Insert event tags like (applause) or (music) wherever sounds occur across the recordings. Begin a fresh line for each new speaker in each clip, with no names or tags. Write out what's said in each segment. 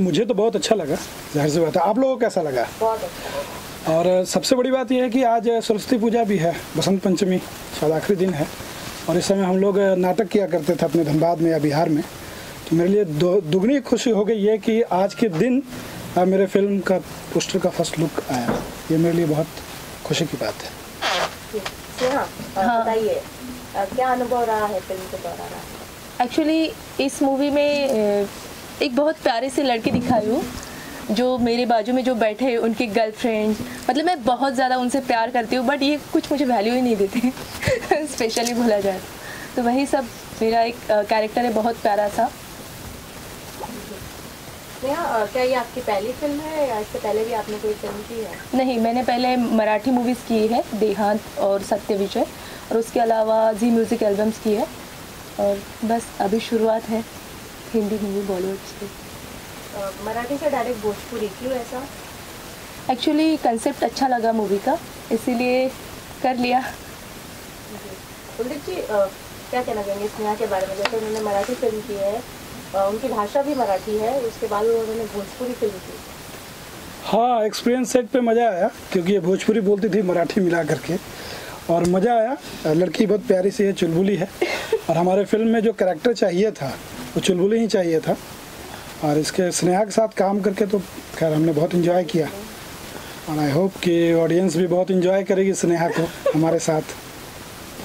Look
मुझे तो बहुत अच्छा लगा ज़ाहिर सी बात है। आप लोगों को कैसा लगा?
बहुत अच्छा
और सबसे बड़ी बात यह है कि आज सरस्वती पूजा भी है बसंत पंचमी शायद आखिरी दिन है। और इस समय हम लोग नाटक किया करते थे अपने धनबाद में या बिहार में। तो मेरे लिए दुगनी खुशी हो गई है कि आज के दिन मेरे फ़िल्म का पोस्टर का फ़र्स्ट लुक आया। ये मेरे लिए बहुत खुशी की बात
है। हाँ, बताइए क्या अनुभव रहा है फ़िल्म के दौरान?
एक्चुअली इस मूवी में एक बहुत प्यारे से लड़की दिखाई हूँ जो मेरे बाजू में जो बैठे हैं उनके गर्लफ्रेंड मतलब मैं बहुत ज़्यादा उनसे प्यार करती हूँ बट ये कुछ मुझे वैल्यू ही नहीं देते। (laughs) स्पेशली बोला जाए तो। वही सब मेरा एक कैरेक्टर है बहुत प्यारा सा।
क्या ये आपकी पहली फ़िल्म है या इससे पहले भी आपने कोई फ़िल्म की है?
नहीं मैंने पहले मराठी मूवीज़ की है देहांत और सत्य विजय और उसके अलावा जी म्यूज़िक एल्बम्स की है। और बस अभी शुरुआत है। हिंदी मूवी बॉलीवुड से।
मराठी से डायरेक्ट भोजपुरी क्यों ऐसा?
एक्चुअली कंसेप्ट अच्छा लगा मूवी का इसीलिए कर लिया।
कुलदीप जी क्या कहना चाहेंगे स्नेहा के बारे में? जैसे उन्होंने मराठी फ़िल्म की है उनकी भाषा भी मराठी है उसके बाद उन्होंने भोजपुरी फ़िल्म की।
हाँ एक्सपीरियंस सेट पे मज़ा आया क्योंकि ये भोजपुरी बोलती थी मराठी मिला करके। और मज़ा आया लड़की बहुत प्यारी सी है चुलबुली है। और हमारे फ़िल्म में जो करेक्टर चाहिए था वो चुलबुली ही चाहिए था। और इसके स्नेहा के साथ काम करके तो खैर हमने बहुत इन्जॉय किया। और आई होप कि ऑडियंस भी बहुत इन्जॉय करेगी स्नेहा को हमारे साथ।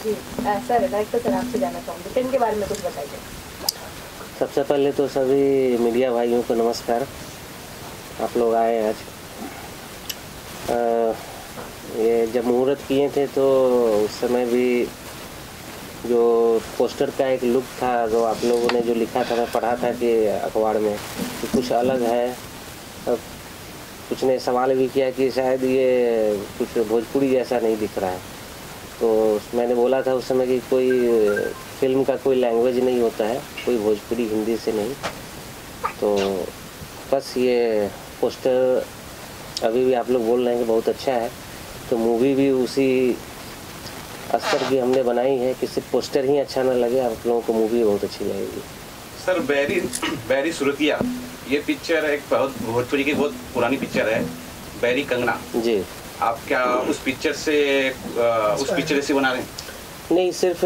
जी सर डायरेक्टर सर आपसे जानना चाहूँगी। फ़िल्म के बारे में कुछ बताइए।
सबसे पहले तो सभी मीडिया भाइयों को नमस्कार। आप लोग आए आज। आ, ये जब मुहूर्त किए थे तो उस समय भी जो पोस्टर का एक लुक था, जो आप लोगों ने जो लिखा था, मैं पढ़ा था कि अखबार में, कि कुछ अलग है। कुछ ने सवाल भी किया कि शायद ये कुछ भोजपुरी जैसा नहीं दिख रहा है। तो मैंने बोला था उस समय कि कोई फ़िल्म का कोई लैंग्वेज नहीं होता है, कोई भोजपुरी हिंदी से नहीं। तो बस ये पोस्टर अभी भी आप लोग बोल रहे हैं कि बहुत अच्छा है। तो मूवी भी उसी स्तर की हमने बनाई है कि सिर्फ़ पोस्टर ही अच्छा ना लगे आप लोगों को मूवी बहुत अच्छी लगेगी।
सर बैरी बैरी सुरतिया ये पिक्चर एक बहुत भोजपुरी की बहुत पुरानी पिक्चर है बैरी कंगना।
जी।
आप क्या उस पिक्चर से उस पिक्चर से बना रहे हैं?
नहीं सिर्फ़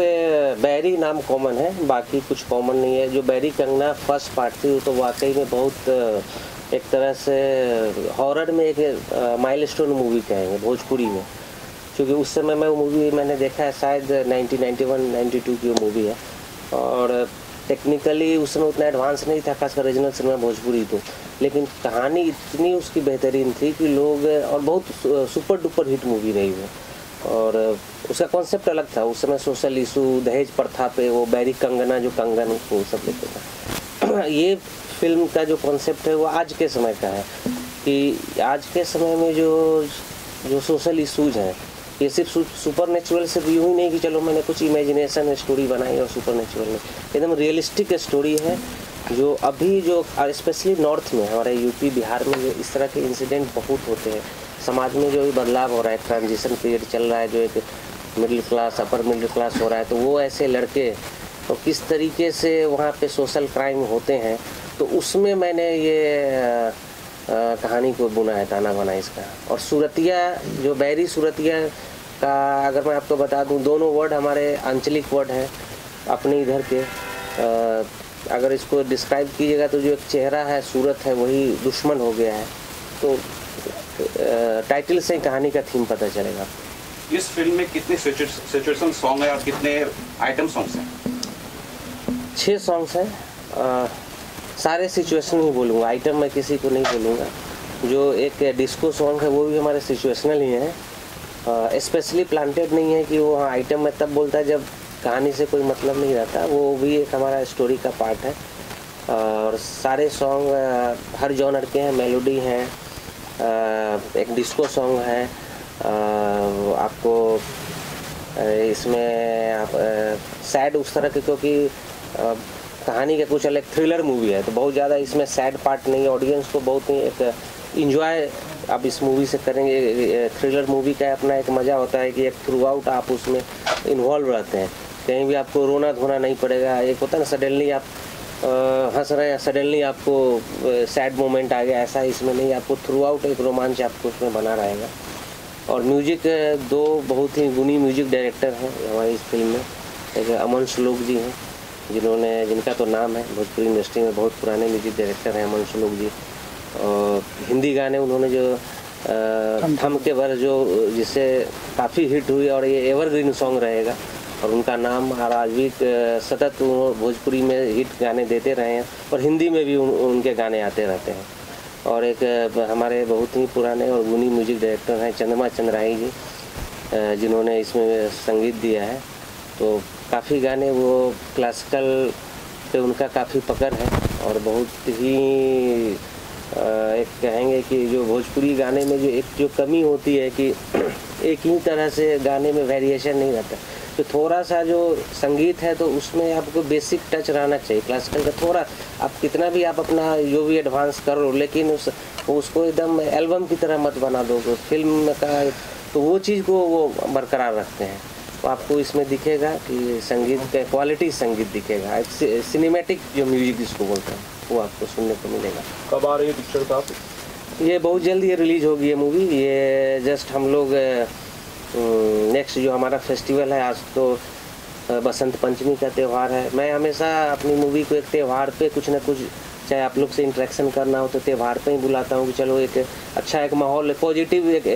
बैरी नाम कॉमन है बाकी कुछ कॉमन नहीं है। जो बैरी कंगना फ़र्स्ट पार्ट थी तो वाकई में बहुत एक तरह से हॉरर में एक माइल स्टोन मूवी कहेंगे भोजपुरी में। क्योंकि उस समय मैं वो मूवी मैंने देखा है, शायद 1991 92 की वो मूवी है। और टेक्निकली उस समय उतना एडवांस नहीं था, खासकर रीजनल सिनेमा भोजपुरी तो लेकिन कहानी इतनी उसकी बेहतरीन थी कि लोग, और बहुत सुपर डुपर हिट मूवी रही वो। और उसका कॉन्सेप्ट अलग था। उस समय सोशल इशू दहेज प्रथा पे वो बैरी कंगना, जो कंगन वो सब लेते था। (clears throat) ये फ़िल्म का जो कॉन्सेप्ट है, वो आज के समय का है। कि आज के समय में जो जो सोशल इशूज हैं ये सिर्फ़ सुपर नेचुरल सिर्फ़ यूँ ही नहीं कि चलो मैंने कुछ इमेजिनेशन स्टोरी बनाई और सुपर नेचुरल नहीं एकदम रियलिस्टिक स्टोरी है जो अभी जो स्पेशली नॉर्थ में हमारे यूपी बिहार में जो इस तरह के इंसिडेंट बहुत होते हैं। समाज में जो भी बदलाव हो रहा है ट्रांजिशन पीरियड चल रहा है जो एक middle class upper middle class हो रहा है तो वो ऐसे लड़के तो किस तरीके से वहाँ पे सोशल क्राइम होते हैं तो उसमें मैंने ये आ, कहानी को बुना है ताना बना इसका। और सूरतिया जो बैरी सूरतिया का अगर मैं आपको बता दूँ दोनों वर्ड हमारे आंचलिक वर्ड हैं अपने इधर के। आ, अगर इसको डिस्क्राइब कीजिएगा तो जो एक चेहरा है सूरत है वही दुश्मन हो गया है। तो टाइटल से कहानी का थीम पता चलेगा।
इस फ़िल्म में कितने सिचुएशन सॉन्ग है और कितने आइटम सॉन्ग्स हैं?
छः सॉन्ग्स हैं। सारे सिचुएशन ही बोलूँगा। आइटम मैं किसी को नहीं बोलूँगा। जो एक डिस्को सॉन्ग है वो भी हमारे सिचुएशनल ही है। स्पेशली प्लांटेड नहीं है कि वो हाँ आइटम में तब बोलता है जब कहानी से कोई मतलब नहीं रहता। वो भी एक हमारा स्टोरी का पार्ट है। और सारे सॉन्ग हर जॉनर के हैं मेलोडी हैं एक डिस्को सॉन्ग है आपको इसमें आप सैड उस तरह के, क्योंकि कहानी का कुछ अलग थ्रिलर मूवी है तो बहुत ज़्यादा इसमें सैड पार्ट नहीं है ऑडियंस को बहुत ही एक इंजॉय आप इस मूवी से करेंगे थ्रिलर मूवी का अपना एक मज़ा होता है कि एक थ्रू आउट आप उसमें इन्वॉल्व रहते हैं। कहीं भी आपको रोना धोना नहीं पड़ेगा। एक होता है ना सडनली आप हंस रहे हैं सडनली आपको सैड मोमेंट आ गया। ऐसा इसमें नहीं, आपको थ्रू आउट एक रोमांच आपको उसमें बना रहेगा। और म्यूज़िक दो बहुत ही गुणी म्यूज़िक डायरेक्टर हैं हमारी इस फ़िल्म में। एक अमन श्लोक जी हैं, जिन्होंने, जिनका तो नाम है, भोजपुरी इंडस्ट्री में बहुत पुराने म्यूज़िक डायरेक्टर हैं अमन श्लोक जी। और हिंदी गाने उन्होंने जो थम के वर जो जिससे काफ़ी हिट हुई और ये एवरग्रीन सॉन्ग रहेगा। और उनका नाम और आज भी सतत भोजपुरी में हिट गाने देते रहे हैं और हिंदी में भी उन, उनके गाने आते रहते हैं। और एक हमारे बहुत ही पुराने और गुनी म्यूज़िक डायरेक्टर हैं चंद्रमा चंद्राई जी जिन्होंने इसमें संगीत दिया है। तो काफ़ी गाने वो क्लासिकल पे उनका काफ़ी पकड़ है और बहुत ही एक कहेंगे कि जो भोजपुरी गाने में जो एक जो कमी होती है कि (clears throat) एक ही तरह से गाने में वेरिएशन नहीं रहता। तो थोड़ा सा जो संगीत है तो उसमें आपको बेसिक टच रहना चाहिए। क्लासिकल का थोड़ा, आप कितना भी आप अपना जो भी एडवांस करो, लेकिन उस, उसको एकदम एल्बम की तरह मत बना दो। फ़िल्म का तो वो चीज़ को वो बरकरार रखते हैं। तो आपको इसमें दिखेगा कि संगीत का क्वालिटी संगीत दिखेगा। सिनेमैटिक जो म्यूज़िक जिसको बोलते हैं। वो आपको सुनने को मिलेगा।
कब आ रही है पिक्चर साहब?
ये बहुत जल्द ये रिलीज़ होगी ये मूवी ये जस्ट हम लोग नेक्स्ट जो हमारा फेस्टिवल है आज तो बसंत पंचमी का त्यौहार है। मैं हमेशा अपनी मूवी को एक त्यौहार पे कुछ ना कुछ चाहे आप लोग से इंटरेक्शन करना हो तो त्यौहार पे ही बुलाता हूँ कि चलो एक अच्छा एक माहौल पॉजिटिव एक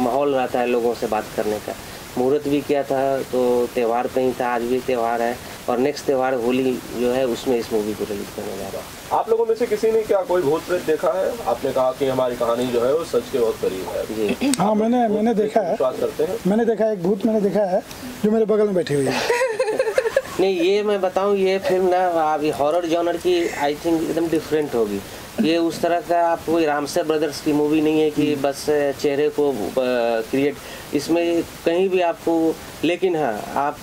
माहौल रहता है लोगों से बात करने का। मुहूर्त भी किया था तो त्यौहार पे ही था आज भी त्यौहार है। और नेक्स्ट त्यौहार होली जो है उसमें इस मूवी को रिलीज़ करने जा रहा है।
आप लोगों में से किसी ने क्या कोई भूत प्रेत देखा है? आपने कहा कि हमारी कहानी जो है वो सच के बहुत करीब है।
जी।
हाँ मैंने मैंने देखा है।
करते हैं?
मैंने देखा है एक भूत मैंने देखा है जो मेरे बगल में बैठी हुई है। (laughs)
नहीं ये मैं बताऊँ ये फ़िल्म ना अभी हॉरर जॉनर की आई थिंक एकदम डिफरेंट होगी। ये उस तरह का आप कोई रामसे ब्रदर्स की मूवी नहीं है कि बस चेहरे को क्रिएट इसमें कहीं भी आपको लेकिन हाँ आप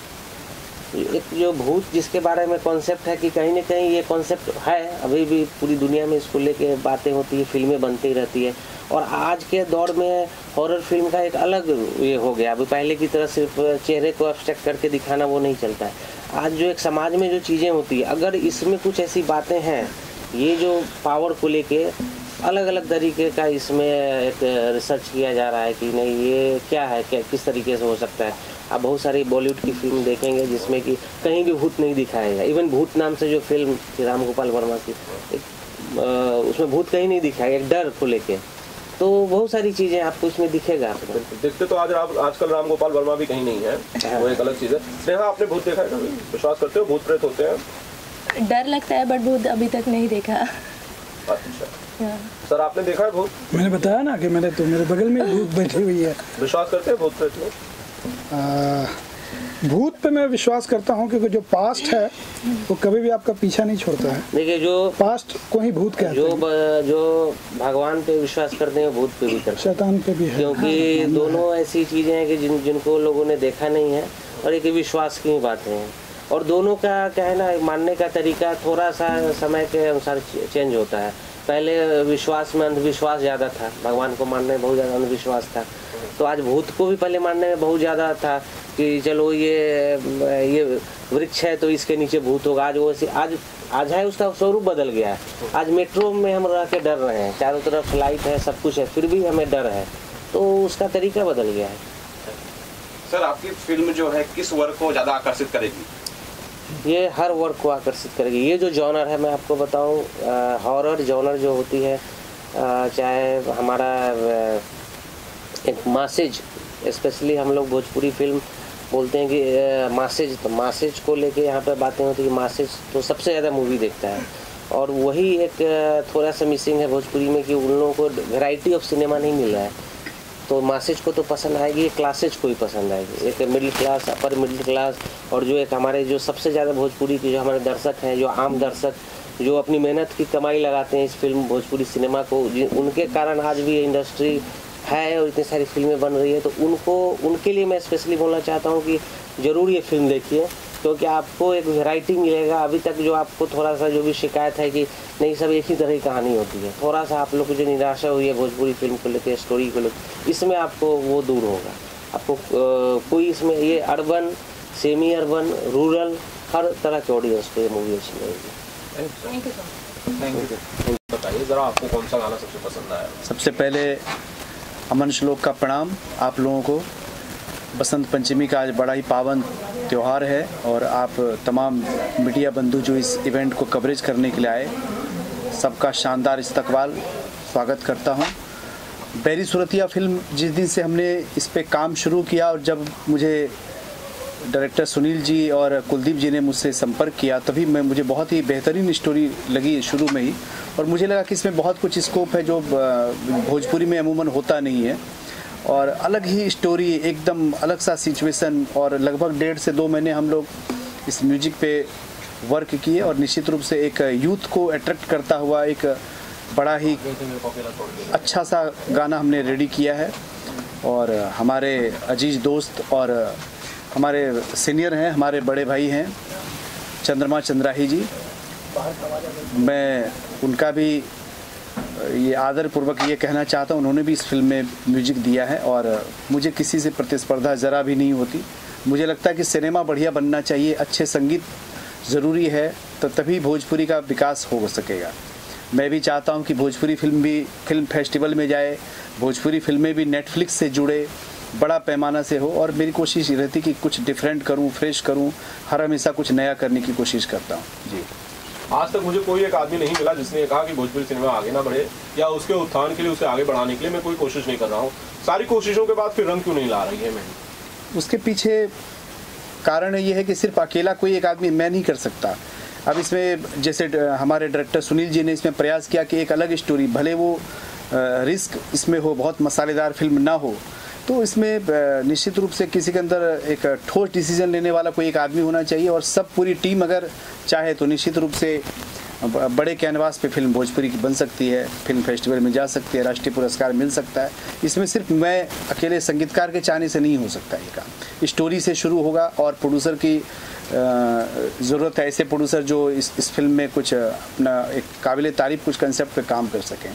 एक जो भूत जिसके बारे में कॉन्सेप्ट है कि कहीं ना कहीं ये कॉन्सेप्ट है, अभी भी पूरी दुनिया में इसको लेके बातें होती है, फ़िल्में बनती रहती है। और आज के दौर में हॉरर फ़िल्म का एक अलग ये हो गया। अभी पहले की तरह सिर्फ़ चेहरे को अब्स्ट्रैक्ट करके दिखाना वो नहीं चलता है। आज जो एक समाज में जो चीज़ें होती है, अगर इसमें कुछ ऐसी बातें हैं, ये जो पावर को लेके अलग अलग तरीके का इसमें एक रिसर्च किया जा रहा है कि नहीं, ये क्या है, क्या, किस तरीके से हो सकता है? आप बहुत सारी बॉलीवुड की फ़िल्म देखेंगे जिसमें कि कहीं भी भूत नहीं दिखाया गया। इवन भूत नाम से जो फ़िल्म थी राम गोपाल वर्मा की एक, अ, उसमें भूत कहीं नहीं दिखाया एक डर को लेके। तो बहुत सारी चीज़ें आपको इसमें दिखेगा। आपको
देखते तो आज आप आजकल राम गोपाल वर्मा भी कहीं नहीं है। वो एक अलग चीज़ है। स्नेहा आपने भूत देखा है कभी? विश्वास करते हो? भूत प्रेत होते हैं।
डर लगता है बट भूत अभी तक नहीं देखा।
अच्छा।
हाँ।
सर आपने देखा है भूत?
मैंने बताया ना कि मैंने तो मेरे बगल में भूत बैठी हुई है।
विश्वास करते हैं भूत प्रेत
आ, भूत पे मैं विश्वास करता हूँ क्योंकि जो पास्ट है वो कभी भी आपका पीछा नहीं छोड़ता है।
देखिए जो
पास्ट को ही भूत कहते
जो
हैं।
जो भगवान पे विश्वास करते हैं भूत पे भी करते हैं।
शैतान पे भी है।
क्योंकि हाँ, दोनों ऐसी चीज़ें हैं कि जिन जिनको लोगों ने देखा नहीं है और एक विश्वास की बातें हैं। और दोनों का क्या है ना मानने का तरीका थोड़ा सा समय के अनुसार चेंज होता है। पहले विश्वास में अंधविश्वास ज़्यादा था। भगवान को मानने में बहुत ज़्यादा अंधविश्वास था। तो आज भूत को भी पहले मानने में बहुत ज़्यादा था कि चलो ये ये वृक्ष है तो इसके नीचे भूत होगा। आज वो आज आज है उसका स्वरूप बदल गया है। आज मेट्रो में हम रह के डर रहे हैं। चारों तरफ़ लाइट है सब कुछ है फिर भी हमें डर है। तो उसका तरीका बदल गया है।
सर आपकी फ़िल्म जो है किस वर्ग को ज़्यादा आकर्षित करेगी?
ये हर वर्ग को आकर्षित करेगी। ये जो जॉनर है मैं आपको बताऊँ हॉरर जॉनर जो होती है अ, चाहे हमारा एक मासेज स्पेशली हम लोग भोजपुरी फ़िल्म बोलते हैं कि मासेज तो मासेज को लेके यहाँ पे बातें होती है मासेज तो सबसे ज़्यादा मूवी देखता है। और वही एक थोड़ा सा मिसिंग है भोजपुरी में कि उन लोगों को वैरायटी ऑफ़ सिनेमा नहीं मिल रहा है। तो मासेज को तो पसंद आएगी क्लासेज को ही पसंद आएगी। एक middle class upper middle class और जो एक हमारे जो सबसे ज़्यादा भोजपुरी के जो हमारे दर्शक हैं, जो आम दर्शक, जो अपनी मेहनत की कमाई लगाते हैं इस फ़िल्म भोजपुरी सिनेमा को उनके कारण आज भी ये इंडस्ट्री है और इतनी सारी फ़िल्में बन रही है तो उनको उनके लिए मैं स्पेशली बोलना चाहता हूँ कि ज़रूर ये फ़िल्म देखिए क्योंकि आपको एक वेराइटी मिलेगा। अभी तक जो आपको थोड़ा सा जो भी शिकायत है कि नहीं सब एक ही तरह की कहानी होती है। थोड़ा सा आप लोग को जो निराशा हुई है भोजपुरी फ़िल्म को लेकर स्टोरी को लेकर इसमें आपको वो दूर होगा। आपको कोई इसमें ये अर्बन सेमी अर्बन रूरल हर तरह के ऑडियंस को ये मूवी अच्छी लगेगी।
थैंक यू सो मच
बताइए जरा आपको कौन सा गाना सबसे पसंद आया?
सबसे पहले अमन श्लोक का प्रणाम। आप लोगों को बसंत पंचमी का आज बड़ा ही पावन त्यौहार है और आप तमाम मीडिया बंधु जो इस इवेंट को कवरेज करने के लिए आए, सबका शानदार इस्तकबाल स्वागत करता हूँ। बैरी सूरतिया फ़िल्म जिस दिन से हमने इस पर काम शुरू किया और जब मुझे डायरेक्टर सुनील जी और कुलदीप जी ने मुझसे संपर्क किया, तभी मैं, मुझे बहुत ही बेहतरीन स्टोरी लगी शुरू में ही। और मुझे लगा कि इसमें बहुत कुछ स्कोप है जो भोजपुरी में अमूमन होता नहीं है। और अलग ही स्टोरी, एकदम अलग सा सिचुएशन और लगभग डेढ़ से दो महीने हम लोग इस म्यूज़िक पे वर्क किए और निश्चित रूप से एक यूथ को अट्रैक्ट करता हुआ एक बड़ा ही अच्छा सा गाना हमने रेडी किया है। और हमारे अज़ीज़ दोस्त और हमारे सीनियर हैं, हमारे बड़े भाई हैं, चंद्रमा चंद्राही जी। मैं उनका भी ये आदर पूर्वक ये कहना चाहता हूँ, उन्होंने भी इस फ़िल्म में म्यूज़िक दिया है और मुझे किसी से प्रतिस्पर्धा ज़रा भी नहीं होती। मुझे लगता है कि सिनेमा बढ़िया बनना चाहिए, अच्छे संगीत ज़रूरी है तो तभी भोजपुरी का विकास हो सकेगा। मैं भी चाहता हूँ कि भोजपुरी फ़िल्म भी, फ़िल्म फेस्टिवल में जाए, भोजपुरी फ़िल्में भी नेटफ्लिक्स से जुड़े बड़ा पैमाना से हो और मेरी कोशिश ये रहती कि कुछ डिफरेंट करूँ फ्रेश करूँ हर हमेशा कुछ नया करने की कोशिश करता हूँ। जी।
आज तक मुझे कोई एक आदमी नहीं मिला जिसने कहा कि भोजपुरी सिनेमा आगे ना बढ़े या उसके उत्थान के लिए उसे आगे बढ़ाने के लिए मैं कोई कोशिश नहीं कर रहा हूँ। सारी कोशिशों के बाद फिर रंग क्यों नहीं ला रही है मैं
उसके पीछे कारण ये है कि सिर्फ़ अकेला कोई एक आदमी मैं नहीं कर सकता। अब इसमें जैसे हमारे डायरेक्टर सुनील जी ने इसमें प्रयास किया कि एक अलग स्टोरी भले वो रिस्क इसमें हो बहुत मसालेदार फ़िल्म ना हो तो इसमें निश्चित रूप से किसी के अंदर एक ठोस डिसीज़न लेने वाला कोई एक आदमी होना चाहिए और सब पूरी टीम अगर चाहे तो निश्चित रूप से बड़े कैनवास पे फ़िल्म भोजपुरी की बन सकती है, फ़िल्म फेस्टिवल में जा सकती है, राष्ट्रीय पुरस्कार मिल सकता है। इसमें सिर्फ़ मैं अकेले संगीतकार के चाहने से नहीं हो सकता ये काम। स्टोरी से शुरू होगा और प्रोड्यूसर की ज़रूरत है, ऐसे प्रोड्यूसर जो इस इस फ़िल्म में कुछ, अपना एक काबिल तारीफ़, कुछ कंसेप्ट पे काम कर सकें।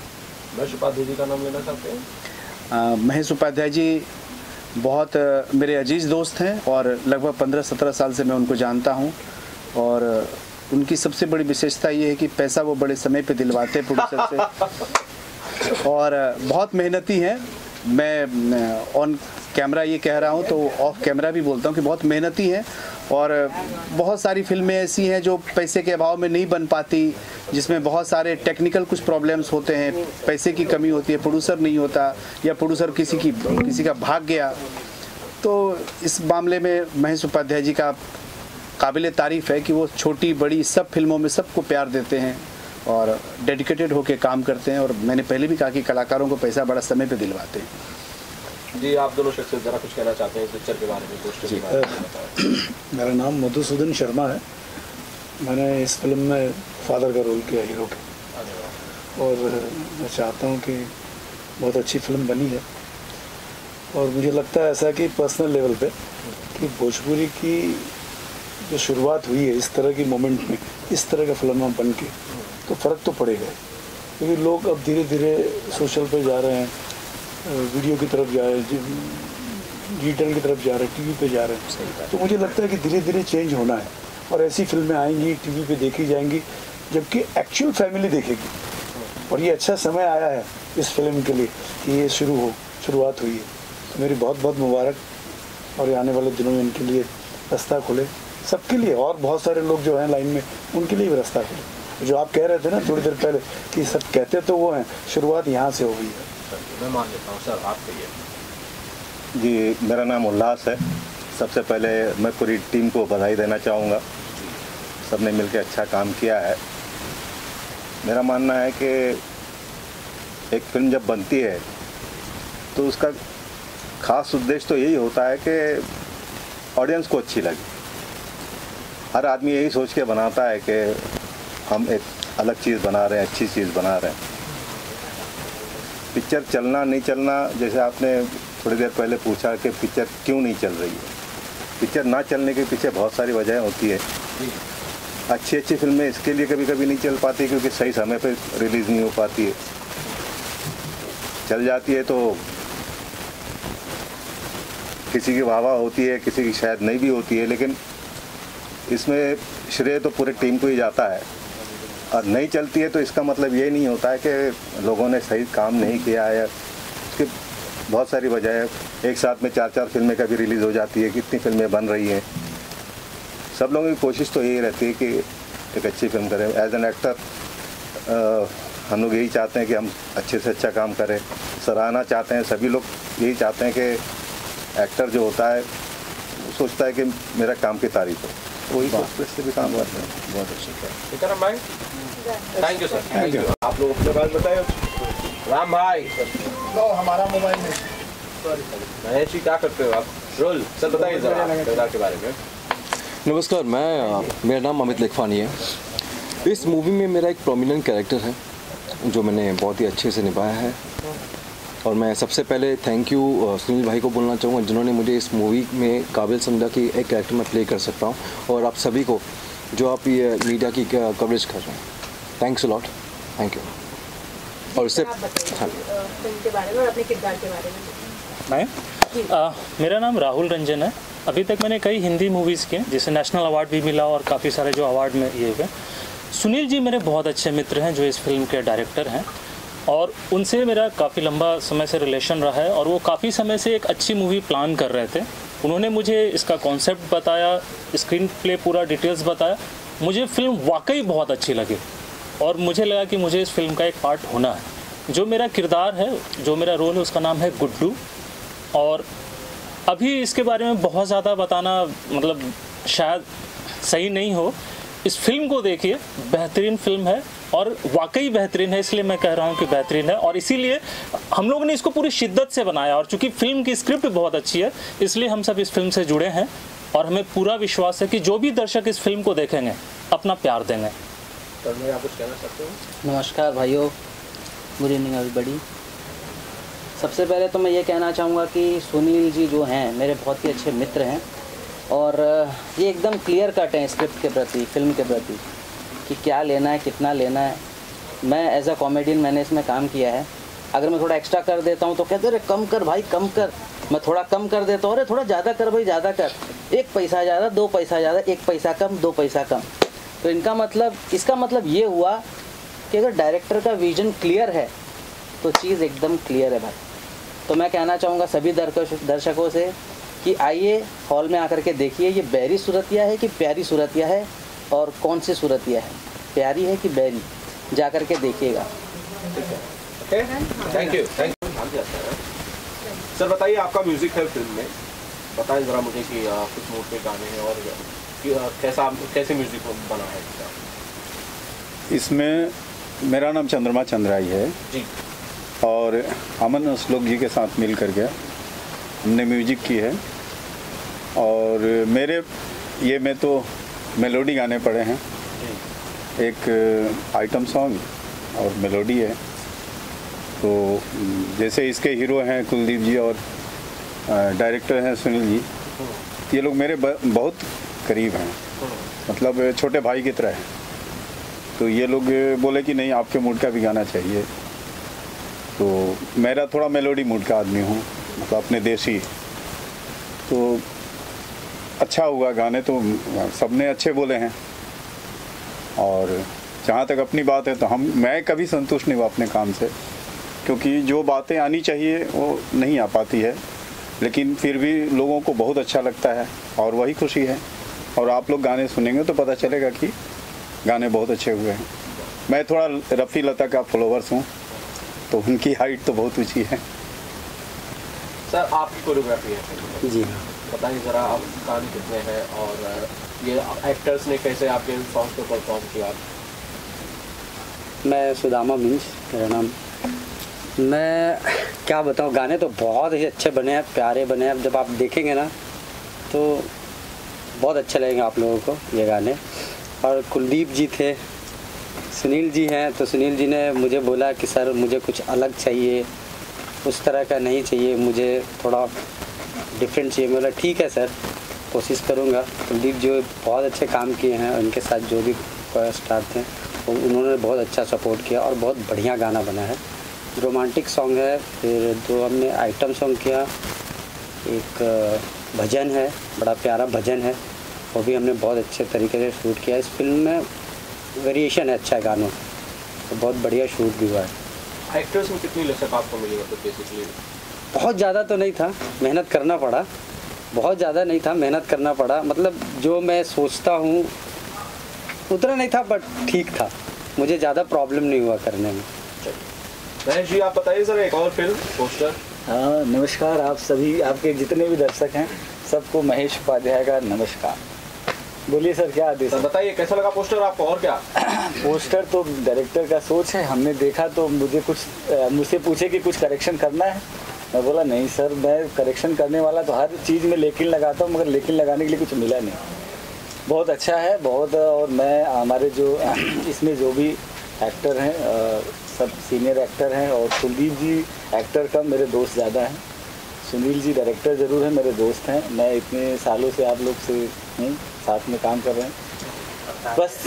मैं जी का नाम लेना चाहते हैं?
महेश उपाध्याय जी बहुत मेरे अज़ीज़ दोस्त हैं और लगभग 15-17 साल से मैं उनको जानता हूँ। और उनकी सबसे बड़ी विशेषता ये है कि पैसा वो बड़े समय पे दिलवाते हैं प्रोड्यूसर से। (laughs) और बहुत मेहनती हैं। मैं ऑन कैमरा ये कह रहा हूँ तो ऑफ़ कैमरा भी बोलता हूँ कि बहुत मेहनती हैं। और बहुत सारी फ़िल्में ऐसी हैं जो पैसे के अभाव में नहीं बन पाती, जिसमें बहुत सारे टेक्निकल कुछ प्रॉब्लम्स होते हैं, पैसे की कमी होती है प्रोड्यूसर नहीं होता, या प्रोड्यूसर किसी की, किसी का भाग गया। तो इस मामले में महेश उपाध्याय जी का काबिल तारीफ़ है कि वो छोटी, बड़ी सब फ़िल्मों में सबको प्यार देते हैं और डेडिकेटेड होकर काम करते हैं। और मैंने पहले भी कहा कि कलाकारों को पैसा बड़ा समय पे दिलवाते हैं।
जी आप दोनों शख्स जरा कुछ कहना चाहते हैं इस पिक्चर के बारे में पोस्टर के बारे में
मेरा नाम मधुसूदन शर्मा है। मैंने इस फ़िल्म में फादर का रोल किया हीरो के। और मैं चाहता हूँ कि बहुत अच्छी फ़िल्म बनी है। और मुझे लगता है ऐसा कि पर्सनल लेवल पे कि भोजपुरी की जो शुरुआत हुई है इस तरह की मोमेंट में इस तरह का फ़िल्म बन के तो फ़र्क तो पड़ेगा। क्योंकि लोग अब धीरे धीरे सोशल पे जा रहे हैं। वीडियो की तरफ़ जा रहे हैं डिजिटल की तरफ़ जा रहे हैं टीवी पे जा रहे हैं। तो मुझे लगता है कि धीरे धीरे चेंज होना है और ऐसी फ़िल्में आएँगी टीवी पे देखी जाएँगी जबकि एक्चुअल फैमिली देखेगी। और ये अच्छा समय आया है इस फ़िल्म के लिए कि ये शुरू हो शुरुआत हुई है। तो मेरी बहुत बहुत मुबारक और आने वाले दिनों में इनके लिए रास्ता खुले। सबके लिए और बहुत सारे लोग जो हैं लाइन में उनके लिए भी रास्ता खुले। जो आप कह रहे थे ना थोड़ी देर पहले कि सब कहते तो वो हैं शुरुआत यहाँ से हो गई है।
मैं मान लेता हूँ सर आप कहिए
जी, मेरा नाम उल्लास है। सबसे पहले मैं पूरी टीम को बधाई देना चाहूँगा। सबने मिलकर अच्छा काम किया है। मेरा मानना है कि एक फ़िल्म जब बनती है तो उसका खास उद्देश्य तो यही होता है कि ऑडियंस को अच्छी लगे। हर आदमी यही सोच के बनाता है कि हम एक अलग चीज़ बना रहे हैं, अच्छी चीज़ बना रहे हैं। पिक्चर चलना नहीं चलना जैसे आपने थोड़ी देर पहले पूछा कि पिक्चर क्यों नहीं चल रही है। पिक्चर ना चलने के पीछे बहुत सारी वजह होती है। अच्छी अच्छी फ़िल्में इसके लिए कभी कभी नहीं चल पाती क्योंकि सही समय पर रिलीज़ नहीं हो पाती है। चल जाती है तो किसी की वाह होती है किसी की शायद नहीं भी होती है लेकिन इसमें श्रेय तो पूरे टीम को ही जाता है। और नहीं चलती है तो इसका मतलब ये नहीं होता है कि लोगों ने सही काम नहीं किया है। उसकी बहुत सारी वजह है। एक साथ में चार चार फ़िल्में कभी रिलीज़ हो जाती है कितनी फ़िल्में बन रही हैं। सब लोगों की कोशिश तो यही रहती है कि एक अच्छी फ़िल्म करें। एज एन एक्टर हम लोग यही चाहते हैं कि हम अच्छे से अच्छा काम करें। सराहना चाहते हैं सभी लोग यही चाहते हैं कि एक्टर जो होता है सोचता है कि मेरा काम की तारीफ़ हो। वही सोच से भी काम करते हैं।
बहुत अच्छा
है। भाई? Thank you sir thank you आप लोग अपने बारे में बताइए। राम भाई।
हमारा मोबाइल में।
महेश जी क्या करते हो आप? रोल सर बताइए जरा किरदार के बारे में।
नमस्कार मैं मेरा नाम अमित लेखवानी है। इस मूवी में मेरा एक प्रोमिनेंट कैरेक्टर है जो मैंने बहुत ही अच्छे से निभाया है। और मैं सबसे पहले थैंक यू सुनील भाई को बोलना चाहूँगा जिन्होंने मुझे इस मूवी में काबिल समझा कि एक कैरेक्टर मैं प्ले कर सकता हूँ। और आप सभी को जो आप ये मीडिया की कवरेज कर रहे हैं। Thanks a lot thank you और इससे हाँ।
फ़िल्म के बारे में और अपने किरदार के बारे में।
मैं? आ, मेरा नाम राहुल रंजन है। अभी तक मैंने कई हिंदी मूवीज़ किए जिसे नेशनल अवार्ड भी मिला और काफ़ी सारे जो अवार्ड में ये हुए। सुनील जी मेरे बहुत अच्छे मित्र हैं जो इस फ़िल्म के डायरेक्टर हैं। और उनसे मेरा काफ़ी लंबा समय से रिलेशन रहा है और वो काफ़ी समय से एक अच्छी मूवी प्लान कर रहे थे। उन्होंने मुझे इसका कॉन्सेप्ट बताया स्क्रीन प्ले पूरा डिटेल्स बताया। मुझे फ़िल्म वाकई बहुत अच्छी लगी। और मुझे लगा कि मुझे इस फ़िल्म का एक पार्ट होना है। जो मेरा किरदार है, जो मेरा रोल है, उसका नाम है गुड्डू। और अभी इसके बारे में बहुत ज़्यादा बताना मतलब शायद सही नहीं हो। इस फ़िल्म को देखिए, बेहतरीन फ़िल्म है और वाकई बेहतरीन है, इसलिए मैं कह रहा हूँ कि बेहतरीन है। और इसीलिए हम लोग ने इसको पूरी शिद्दत से बनाया और चूँकि फ़िल्म की स्क्रिप्ट बहुत अच्छी है, इसलिए हम सब इस फ़िल्म से जुड़े हैं और हमें पूरा विश्वास है कि जो भी दर्शक इस फ़िल्म को देखेंगे, अपना प्यार देंगे।
तरुण आप कुछ हो?
नमस्कार भाइयों, गुड इवनिंग एवरीबडी। सबसे पहले तो मैं ये कहना चाहूँगा कि सुनील जी जो हैं, मेरे बहुत ही अच्छे मित्र हैं और, ये एकदम क्लियर कट हैं स्क्रिप्ट के प्रति फ़िल्म के प्रति, कि क्या लेना है, कितना लेना है। मैं एज अ कॉमेडियन मैंने इसमें काम किया है। अगर मैं थोड़ा एक्स्ट्रा कर देता हूँ तो कहते अरे कम कर भाई, कम कर। मैं थोड़ा कम कर देता हूँ, अरे थोड़ा ज़्यादा कर भाई, ज़्यादा कर। एक पैसा ज़्यादा, दो पैसा ज़्यादा, एक पैसा कम, दो पैसा कम। तो इनका मतलब इसका मतलब ये हुआ कि अगर डायरेक्टर का विजन क्लियर है तो चीज़ एकदम क्लियर है भाई। तो मैं कहना चाहूँगा सभी दर्शकों से कि आइए हॉल में आकर के देखिए, ये बैरी सूरतिया है कि प्यारी सूरतिया है और कौन सी सूरतिया है? प्यारी है कि बैरी जा कर के देखिएगा।
Thank you thank you sir बताइए आपका म्यूज़िक है फ़िल्म में। बताएँ जरा मुझे कि कुछ पे गाने हैं और कैसा कैसे म्यूज़िक बना है इसका?
इसमें मेरा नाम चंद्रमा चंद्राई है।
जी।
और अमन श्लोक जी के साथ मिल करके हमने म्यूज़िक की है। और मेरे ये में तो मेलोडी गाने पड़े हैं। एक आइटम सॉन्ग और मेलोडी है। तो जैसे इसके हीरो हैं कुलदीप जी और डायरेक्टर हैं सुनील जी। ये लोग मेरे बहुत करीब हैं। मतलब छोटे भाई की तरह हैं। तो ये लोग बोले कि नहीं, आपके मूड का भी गाना चाहिए। तो मेरा थोड़ा मेलोडी मूड का आदमी हूँ मतलब अपने देसी। तो अच्छा हुआ गाने तो सबने अच्छे बोले हैं। और जहाँ तक अपनी बात है तो हम, मैं कभी संतुष्ट नहीं हुआ अपने काम से। क्योंकि जो बातें आनी चाहिए, वो नहीं आ पाती है। लेकिन फिर भी लोगों को बहुत अच्छा लगता है, और वही खुशी है। और आप लोग गाने सुनेंगे तो पता चलेगा कि गाने बहुत अच्छे हुए हैं। मैं थोड़ा रफ़ी लता का फॉलोवर्स हूँ तो उनकी हाइट तो बहुत ऊँची है।
सर आपकी कोरियोग्राफी है।
जी।
बताइए जरा आप गाने कितने हैं और ये एक्टर्स ने कैसे आपके सॉन्ग को परफॉर्म किया?
मैं सुदामा मिंज मेरा नाम। मैं क्या बताऊँ गाने तो बहुत ही अच्छे बने हैं प्यारे बने हैं। जब आप देखेंगे ना तो बहुत अच्छे लगेंगे आप लोगों को ये गाने। और कुलदीप जी थे, सुनील जी हैं तो सुनील जी ने मुझे बोला कि, सर, मुझे कुछ अलग चाहिए, उस तरह का नहीं चाहिए, मुझे थोड़ा डिफरेंट चाहिए। मैं बोला, ठीक है, सर, कोशिश करूँगा। कुलदीप जो बहुत अच्छे काम किए हैं, उनके साथ जो भी स्टार थे वो उन्होंने बहुत अच्छा सपोर्ट किया और बहुत बढ़िया गाना बना है। रोमांटिक सॉन्ग है, फिर दो हमने आइटम सॉन्ग किया,
एक भजन है बड़ा प्यारा भजन है वो भी हमने बहुत अच्छे तरीके से शूट किया इस फ़िल्म में वेरिएशन है अच्छा है गानों तो बहुत बढ़िया शूट भी हुआ है।
एक्टर्स में कितनी लचक आपको मिली मतलब बेसिकली
बहुत ज़्यादा तो नहीं था मेहनत करना पड़ा। बहुत ज़्यादा नहीं था मेहनत करना पड़ा। मतलब जो मैं सोचता हूँ उतना नहीं था बट ठीक था। मुझे ज़्यादा प्रॉब्लम नहीं हुआ करने में।
महेश जी आप बताइए सर एक और फ़िल्म पोस्टर
हाँ नमस्कार आप सभी आपके जितने भी दर्शक हैं सबको महेश उपाध्याय का नमस्कार। बोलिए सर क्या आदेश?
सर बताइए कैसा लगा पोस्टर आपको और क्या?
पोस्टर तो डायरेक्टर का सोच है हमने देखा तो मुझे कुछ मुझसे पूछे कि कुछ करेक्शन करना है। मैं बोला नहीं सर मैं करेक्शन करने वाला तो हर चीज़ में लेकिन लगाता हूँ मगर लेकिन लगाने के लिए कुछ मिला नहीं। बहुत अच्छा है बहुत और मैं हमारे जो (clears throat) इसमें जो भी एक्टर हैं सब सीनियर एक्टर हैं और कुलदीप जी एक्टर कम मेरे दोस्त ज़्यादा हैं। सुनील जी डायरेक्टर ज़रूर हैं, मेरे दोस्त हैं। मैं इतने सालों से आप लोग से हूँ साथ में काम कर रहे हैं। बस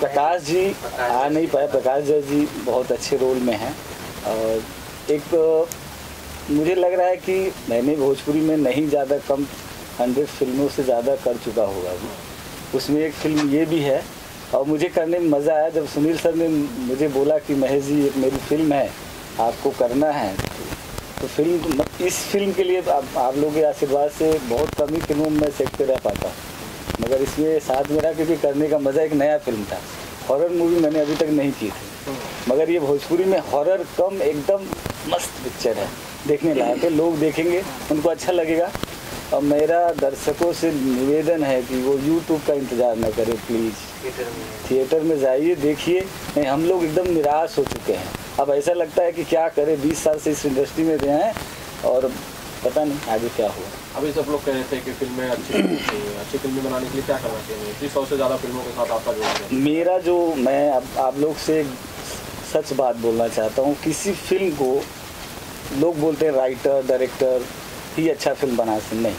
प्रकाश जी आ नहीं पाए प्रकाश जय जी बहुत अच्छे रोल में हैं। और एक तो मुझे लग रहा है कि मैंने भोजपुरी में नहीं ज़्यादा कम हंड्रेड फ़िल्मों से ज़्यादा कर चुका होगा उसमें एक फ़िल्म ये भी है और मुझे करने में मज़ा आया जब सुनील सर ने मुझे बोला कि महेश जी एक मेरी फ़िल्म है आपको करना है। तो फ़िल्म तो इस फ़िल्म के लिए आप, आप लोगों के आशीर्वाद से बहुत कम ही फ़िल्मों में मैं पे रह पाता। मगर इसमें साथ मेरा क्योंकि करने का मज़ा एक नया फ़िल्म था। हॉरर मूवी मैंने अभी तक नहीं की थी। मगर ये भोजपुरी में हॉरर कम एकदम मस्त पिक्चर है। देखने लायक है लोग देखेंगे उनको अच्छा लगेगा। और मेरा दर्शकों से निवेदन है कि वो यूट्यूब का इंतज़ार न करें प्लीज़ थिएटर में। जाइए देखिए। नहीं हम लोग एकदम निराश हो चुके हैं। अब ऐसा लगता है कि क्या करें बीस साल से इस इंडस्ट्री में रहे हैं और पता नहीं आगे क्या हुआ
अभी सब लोग कह रहे थे कि फ़िल्में अच्छी अच्छी फ़िल्में बनाने के लिए क्या करना चाहिए? इतनी सौ से ज़्यादा फ़िल्मों के साथ आपका है।
मेरा जो मैं अब आप लोग से सच बात बोलना चाहता हूँ किसी फ़िल्म को लोग बोलते हैं राइटर डायरेक्टर ही अच्छा फ़िल्म बना सकते नहीं।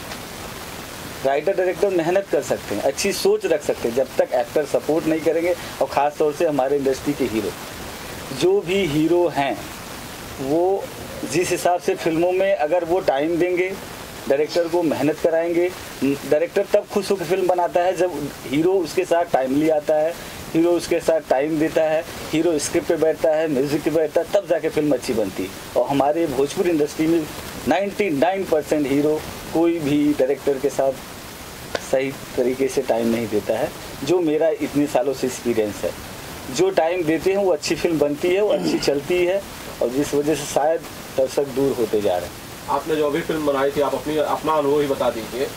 राइटर डायरेक्टर मेहनत कर सकते हैं, अच्छी सोच रख सकते हैं, जब तक एक्टर सपोर्ट नहीं करेंगे, और ख़ास तौर से हमारे इंडस्ट्री के हीरो जो भी हीरो हैं, वो जिस हिसाब से फ़िल्मों में अगर वो टाइम देंगे डायरेक्टर को मेहनत कराएँगे डायरेक्टर तब खुश होकर फ़िल्म बनाता है जब हीरो उसके साथ टाइमली आता है हीरो उसके साथ टाइम देता है हीरो स्क्रिप्ट पे बैठता है म्यूज़िक पे बैठता है, तब जाके फ़िल्म अच्छी बनती है। और हमारे भोजपुर इंडस्ट्री में 99 परसेंट हीरो कोई भी डायरेक्टर के साथ सही तरीके से टाइम नहीं देता है जो मेरा इतने सालों से एक्सपीरियंस है। जो टाइम देते हैं वो अच्छी फ़िल्म बनती है वो अच्छी चलती है और जिस वजह से शायद दर्शक दूर होते जा रहे हैं।
आपने जो अभी फ़िल्म बनाई थी आप अपनी अपना अनुभव ही बता दीजिए।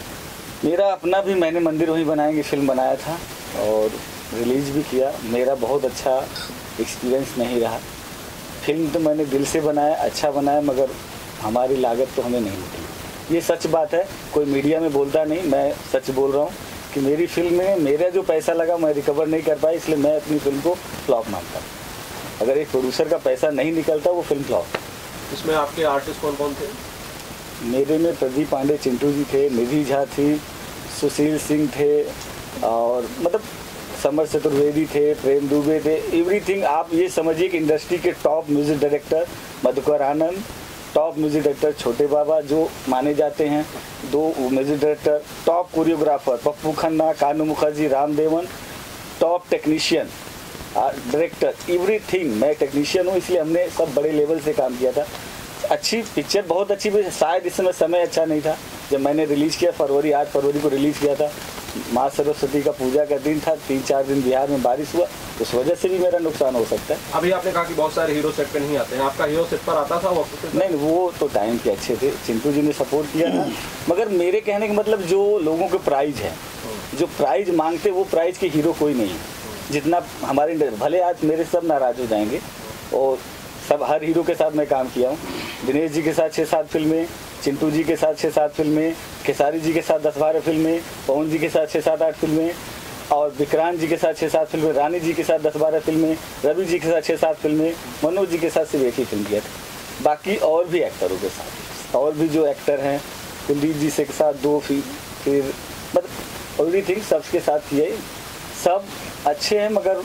मेरा अपना भी मैंने मंदिर वहीं बनाएँगे फ़िल्म बनाया था और रिलीज़ भी किया। मेरा बहुत अच्छा एक्सपीरियंस नहीं रहा। फ़िल्म तो मैंने दिल से बनाया अच्छा बनाया मगर हमारी लागत तो हमें नहीं मिली ये सच बात है कोई मीडिया में बोलता नहीं मैं सच बोल रहा हूँ कि मेरी फ़िल्म में मेरा जो पैसा लगा मैं रिकवर नहीं कर पाया इसलिए मैं अपनी फ़िल्म को फ्लॉप मानता हूँ। अगर एक प्रोड्यूसर का पैसा नहीं निकलता वो फ़िल्म फ्लॉप
इसमें आपके आर्टिस्ट कौन कौन थे?
मेरे में प्रदीप पांडे चिंटू जी थे निधि झा थी सुशील सिंह थे और मतलब समर चतुर्वेदी थे प्रेम दुबे थे एवरीथिंग आप ये समझिए कि इंडस्ट्री के top music director Madhukar Anand top music director Chhote Baba जो माने जाते हैं, दो music director top choreographer Pappu Khanna, Kanu Mukherjee, Ram Devan top technician director everything मैं टेक्नीशियन हूँ, इसलिए हमने सब बड़े लेवल से काम किया था। अच्छी पिक्चर बहुत अच्छी, शायद इस समय समय अच्छा नहीं था, जब मैंने रिलीज़ किया, फरवरी, आठ फरवरी को रिलीज़ किया था। माँ सरस्वती का पूजा का दिन था तीन चार दिन बिहार में बारिश हुआ उस वजह से भी मेरा नुकसान हो सकता है।
अभी आपने कहा कि बहुत सारे हीरो सेट पे नहीं आते हैं। आपका हीरो सेट पर आता था वो?
नहीं नहीं, वो तो टाइम के अच्छे थे चिंटू जी ने सपोर्ट किया था। मगर मेरे कहने का मतलब जो लोगों के प्राइज है जो प्राइज मांगते वो प्राइज के हीरो कोई नहीं जितना हमारे भले आज मेरे सब नाराज़ हो जाएँगे और सब हर हीरो के साथ मैं काम किया हूँ। दिनेश जी के साथ छः सात फ़िल्में चिंटू जी के साथ छः सात फ़िल्में, खेसारी जी के साथ दस बारह फ़िल्में, पवन जी के साथ छः सात आठ फ़िल्में, और विक्रांत जी के साथ छः सात फ़िल्में, रानी जी के साथ दस बारह फ़िल्में, रवि जी के साथ छः सात फ़िल्में, मनोज जी के साथ सिर्फ़ एक ही फ़िल्म किया था। बाकी और भी एक्टरों के साथ। और भी जो एक्टर हैं, कुलदीप जी से के साथ दो फिर फिर मतलब एवरीथिंग सबके साथ किए। सब अच्छे हैं, मगर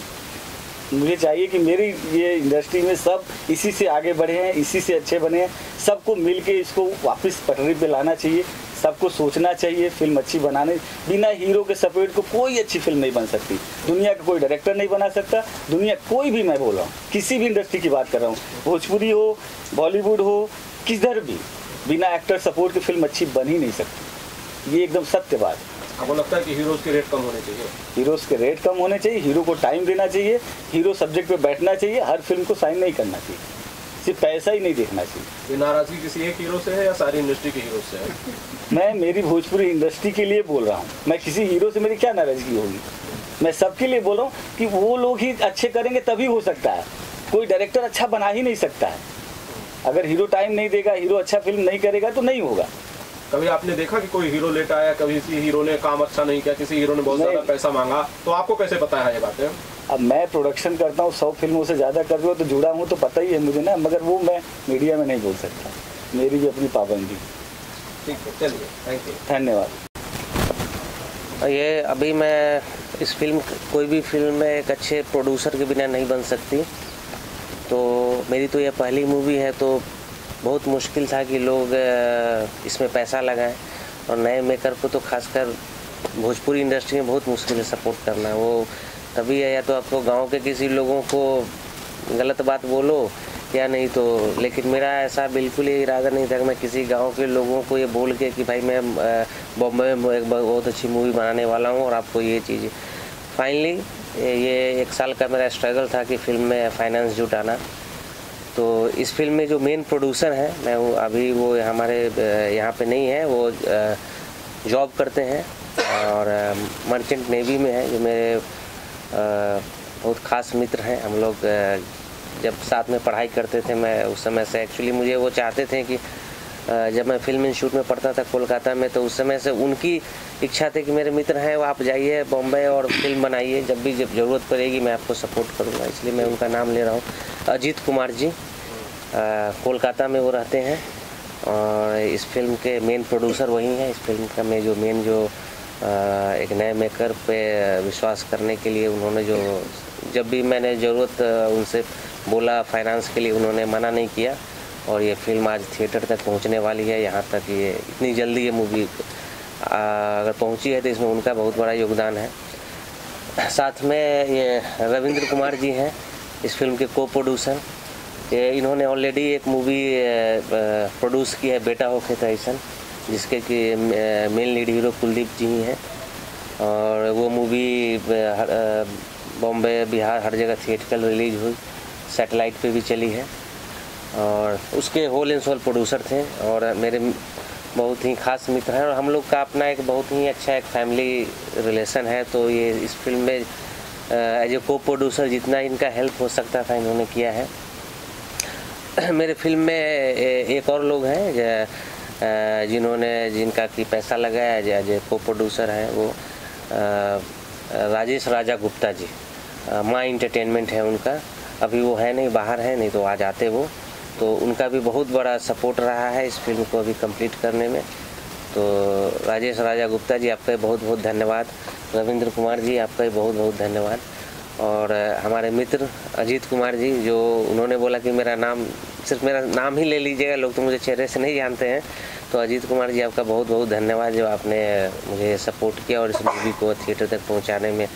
मुझे चाहिए कि मेरी ये इंडस्ट्री में सब इसी से आगे बढ़े हैं, इसी से अच्छे बने हैं। सबको मिल के इसको वापस पटरी पे लाना चाहिए। सबको सोचना चाहिए, फ़िल्म अच्छी बनाने। बिना हीरो के सपोर्ट को कोई अच्छी फ़िल्म नहीं बन सकती। दुनिया का कोई डायरेक्टर नहीं बना सकता। दुनिया कोई भी मैं बोल रहा हूँ, किसी भी इंडस्ट्री की बात कर रहा हूँ। भोजपुरी हो बॉलीवुड हो, किधर भी। बिना एक्टर सपोर्ट की फ़िल्म अच्छी बन ही नहीं सकती। ये एकदम सत्य बात है।
आपको लगता है कि हीरोज के रेट कम होने चाहिए?
हीरोज के रेट कम होने चाहिए हीरो को टाइम देना चाहिए हीरो सब्जेक्ट पे बैठना चाहिए हर फ़िल्म को साइन नहीं करना चाहिए। सिर्फ़ पैसा ही नहीं देखना चाहिए।
ये नाराज़गी किसी एक हीरो से है या सारी इंडस्ट्री के हीरो से है?
मैं मेरी भोजपुरी इंडस्ट्री के लिए बोल रहा हूँ। मैं किसी हीरो से मेरी क्या नाराज़गी होगी? मैं सबके लिए बोल रहा हूँ कि वो लोग ही अच्छे करेंगे तभी हो सकता है। कोई डायरेक्टर अच्छा बना ही नहीं सकता है। अगर हीरो टाइम नहीं देगा हीरो अच्छा फ़िल्म नहीं करेगा तो नहीं होगा।
कभी आपने देखा कि कोई हीरो लेट आया कभी किसी हीरो ने काम अच्छा नहीं किया किसी हीरो ने बहुत ज़्यादा पैसा मांगा तो आपको कैसे पता है ये बातें?
अब मैं प्रोडक्शन करता हूँ सौ फ़िल्मों से ज़्यादा कर रहा हूँ तो जुड़ा हूँ तो पता ही है मुझे ना मगर वो मैं मीडिया में नहीं बोल सकता। मेरी भी अपनी पाबंदी।
ठीक है चलिए थैंक यू
धन्यवाद।
ये अभी मैं इस फ़िल्म कोई भी फ़िल्म में एक अच्छे प्रोड्यूसर के बिना नहीं बन सकती। तो मेरी तो यह पहली मूवी है तो बहुत मुश्किल था कि लोग इसमें पैसा लगाएँ। और नए मेकर को तो खासकर भोजपुरी इंडस्ट्री में बहुत मुश्किल है सपोर्ट करना वो तभी है या तो आपको गाँव के किसी लोगों को गलत बात बोलो या नहीं तो लेकिन मेरा ऐसा बिल्कुल ही इरादा नहीं था कि मैं किसी गाँव के लोगों को ये बोल के कि भाई मैं बॉम्बे में एक बहुत अच्छी मूवी बनाने वाला हूँ और आपको ये चीज़। फाइनली ये एक साल का मेरा स्ट्रगल था कि फ़िल्म में फाइनेंस जुटाना। तो इस फ़िल्म में जो मेन प्रोड्यूसर हैं, मैं वो अभी वो हमारे यहाँ पे नहीं है, वो जॉब करते हैं और मर्चेंट नेवी में है, जो मेरे बहुत खास मित्र हैं। हम लोग जब साथ में पढ़ाई करते थे, मैं उस समय से एक्चुअली मुझे वो चाहते थे कि जब मैं फ़िल्म इंस्टीट्यूट में पढ़ता था कोलकाता में तो उस समय से उनकी इच्छा थी कि मेरे मित्र हैं वो आप जाइए बॉम्बे और फ़िल्म बनाइए। जब भी जब ज़रूरत पड़ेगी, मैं आपको सपोर्ट करूँगा। इसलिए मैं उनका नाम ले रहा हूँ। अजीत कुमार जी कोलकाता में वो रहते हैं और इस फ़िल्म के मेन प्रोड्यूसर वही हैं। इस फ़िल्म का मैं जो मेन जो एक नए मेकर पे विश्वास करने के लिए उन्होंने जो, जब भी मैंने ज़रूरत उनसे बोला फाइनेंस के लिए, उन्होंने मना नहीं किया। और ये फ़िल्म आज थिएटर तक पहुँचने वाली है। यहाँ तक ये इतनी जल्दी ये मूवी अगर पहुँची है तो इसमें उनका बहुत बड़ा योगदान है। साथ में ये रविंद्र कुमार जी हैं, इस फ़िल्म के को प्रोड्यूसर ये इन्होंने ऑलरेडी एक मूवी प्रोड्यूस की है बेटा होके तैसन जिसके कि main lead hero Kuldeep ji ही हैं। और वो मूवी बॉम्बे, बिहार हर जगह थिएटिकल रिलीज़ हुई। सैटेलाइट पे भी चली है। और उसके होल एंड सोल प्रोड्यूसर थे और मेरे बहुत ही खास मित्र हैं और हम लोग का अपना एक बहुत ही अच्छा एक फैमिली रिलेशन है। तो ये इस फ़िल्म में एज ए को प्रोड्यूसर जितना इनका हेल्प हो सकता था इन्होंने किया है। (clears throat) मेरे फ़िल्म में एक और लोग हैं जिन्होंने, जिनका की पैसा लगाया एज ए को प्रोड्यूसर हैं वो राजेश राजा गुप्ता जी माँ इंटरटेनमेंट है उनका। अभी वो है नहीं, बाहर है नहीं तो आ जाते वो। तो उनका भी बहुत बड़ा सपोर्ट रहा है इस फ़िल्म को अभी कंप्लीट करने में। तो राजेश राजा गुप्ता जी, आपका बहुत बहुत धन्यवाद। रविंद्र कुमार जी, आपका भी बहुत बहुत धन्यवाद। और हमारे मित्र अजीत कुमार जी, जो उन्होंने बोला कि मेरा नाम, सिर्फ़ मेरा नाम ही ले लीजिएगा, लोग तो मुझे चेहरे से नहीं जानते हैं। तो अजीत कुमार जी, आपका बहुत बहुत धन्यवाद, जो आपने मुझे सपोर्ट किया और इस मूवी को थिएटर तक पहुँचाने में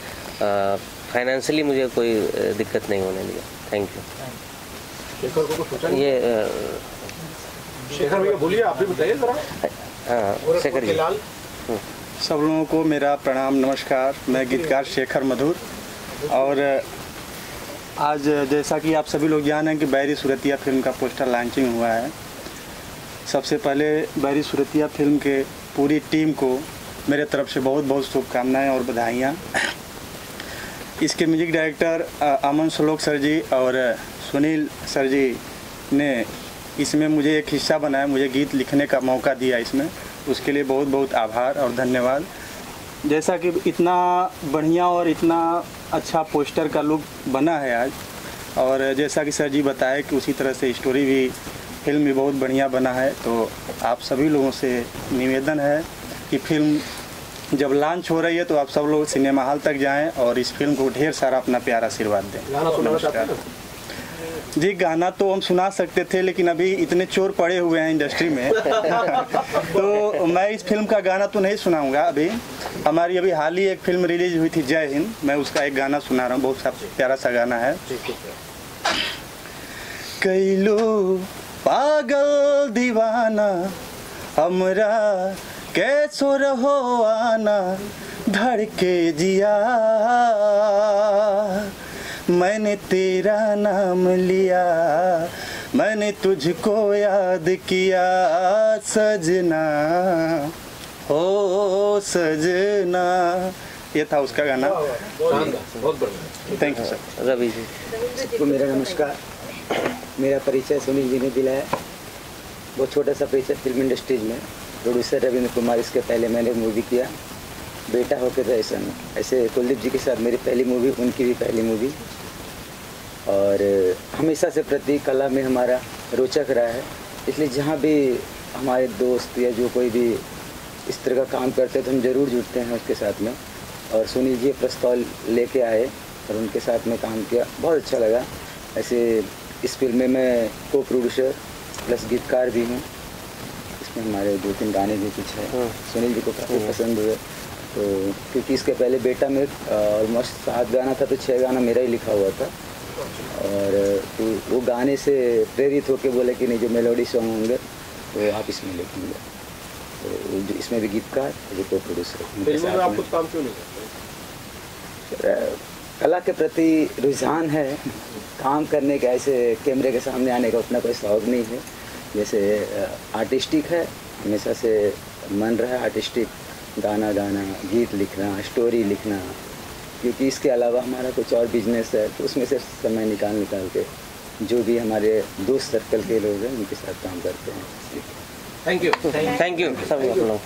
फाइनेंशियली मुझे कोई दिक्कत नहीं होने दिया। थैंक यू ये
शेखर भैया बोलिए आप भी बताइए जरा।
शेखर जी।
सब लोगों को मेरा प्रणाम नमस्कार। मैं गीतकार शेखर मधुर। और आज जैसा कि आप सभी लोग जान हैं कि बैरी सूरतिया फ़िल्म का पोस्टर लॉन्चिंग हुआ है। सबसे पहले बैरी सूरतिया फ़िल्म के पूरी टीम को मेरे तरफ़ से बहुत बहुत शुभकामनाएँ और बधाइयाँ। इसके music director Aman Salok sir ji और सुनील सर जी ने इसमें मुझे एक हिस्सा बनाया, मुझे गीत लिखने का मौका दिया इसमें। उसके लिए बहुत बहुत आभार और धन्यवाद। जैसा कि इतना बढ़िया और इतना अच्छा पोस्टर का लुक बना है आज, और जैसा कि सर जी बताए कि उसी तरह से स्टोरी भी फ़िल्म भी बहुत बढ़िया बना है तो आप सभी लोगों से निवेदन है कि फ़िल्म जब लॉन्च हो रही है तो आप सब लोग सिनेमा हॉल तक जाएँ और इस फ़िल्म को ढेर सारा अपना प्यार आशीर्वाद दें। जी गाना तो हम सुना सकते थे लेकिन अभी इतने चोर पड़े हुए हैं इंडस्ट्री में। (laughs) तो मैं इस फ़िल्म का गाना तो नहीं सुनाऊँगा अभी। हमारी अभी हाल ही एक फ़िल्म रिलीज़ हुई थी जय हिंद। मैं उसका एक गाना सुना रहा हूँ बहुत सा प्यारा सा गाना है। कैलो पागल दीवाना हमरा कैसो रहो आना धड़के जिया। मैंने तेरा नाम लिया मैंने तुझको याद किया। सजना हो सजना। ये था उसका गाना।
बहुत बढ़िया
thank you sir
Ravi ji.
सबको मेरा नमस्कार। मेरा परिचय सुनील जी ने दिलाया। बहुत छोटा सा परिचय फ़िल्म इंडस्ट्रीज़ में। प्रोड्यूसर रविंद्र कुमार, इसके पहले मैंने मूवी किया, बेटा होकर रहे सन ऐसे कुलदीप जी के साथ मेरी पहली मूवी उनकी भी पहली मूवी और हमेशा से प्रति कला में हमारा रोचक रहा है। इसलिए जहाँ भी हमारे दोस्त या जो कोई भी इस तरह का काम करते हैं तो हम ज़रूर जुड़ते हैं उसके साथ में। और सुनील जी प्रस्ताव लेके आए और उनके साथ में काम किया। बहुत अच्छा लगा। ऐसे इस फ़िल्म में मैं को प्रोड्यूसर प्लस गीतकार भी हूँ। इसमें हमारे दो तीन गाने भी कुछ है। सुनील जी को काफ़ी पसंद हुए। तो क्योंकि इसके पहले बेटा में ऑलमोस्ट सात गाना था तो छः गाना मेरा ही लिखा हुआ था। और तो वो गाने से प्रेरित होके बोले कि नहीं जो मेलोडी सॉन्ग होंगे तो आप इसमें लिखेंगे तो इसमें भी गीतकार जो को प्रोड्यूसर उनके
फ़िल्मों में
साथ
आप कुछ काम क्यों नहीं
कला के प्रति रुझान है। काम करने का ऐसे कैमरे के सामने आने का उतना कोई शौक नहीं है। जैसे आर्टिस्टिक है हमेशा से मन रहा आर्टिस्टिक गाना गाना गीत लिखना स्टोरी लिखना क्योंकि इसके अलावा हमारा कुछ और बिज़नेस है तो उसमें से समय निकाल निकाल के जो भी हमारे दोस्त सर्कल के लोग हैं उनके साथ काम करते हैं।
थैंक यू
थैंक यू सभी आप लोग